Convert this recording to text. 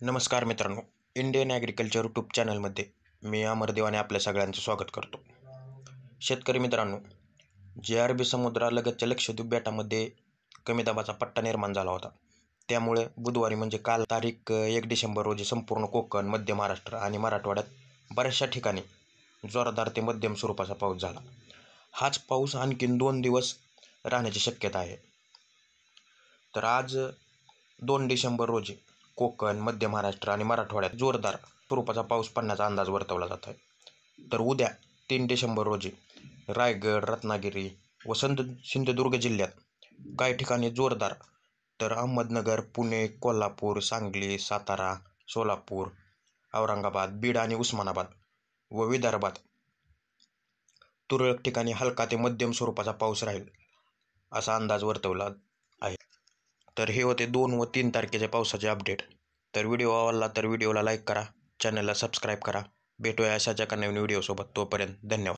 नमस्कार मित्रांनो Indian agriculture YouTube चॅनलमध्ये मी अमर देवाने आपल्या सगळ्यांचं स्वागत करतो. शेतकरी मित्रांनो जे अरबी समुद्रालगतच्या लक्षद्वीप बेटामध्ये कमी दाबाचा पट्टा निर्माण झाला होता. त्यामुळे बुधवारी म्हणजे काल तारीख एक डिसेंबर रोजी संपूर्ण कोकण मध्य महाराष्ट्र आणि मराठवाड्यात बऱ्याचशा ठिकाणी जोरदार ते मध्यम स्वरूपाचा पाऊस झाला. हाच पाऊस आणखीन दोन दिवस राहण्याची शक्यता आहे. तर आज दोन डिसेंबर रोजी कोकण मध्य महाराष्ट्र आणि मराठवाड्यात जोरदार स्वरूपाचा पाऊस पडण्याचा अंदाज वर्तवला जात आहे तर उद्या तीन डिसेंबर रोजी रायगड रत्नागिरी व संत सिंधुदुर्ग जिल्ह्यात काही ठिकाणी जोरदार तर अहमदनगर पुणे कोल्हापूर सांगली सातारा सोलापूर औरंगाबाद बीड आणि उस्मानाबाद व विदर्भात तुरळक ठिकाणी हलका ते मध्यम स्वरूपाचा पाऊस राहील असा अंदाज वर्तवला आहे. तर हे होते दोन व तीन तारखेचे पावसाचे अपडेट तर व्हिडिओ आवडला तर व्हिडिओला लाईक करा चॅनलला सबस्क्राईब करा. भेटूया अशाच्या नवीन व्हिडिओसोबत तोपर्यंत धन्यवाद.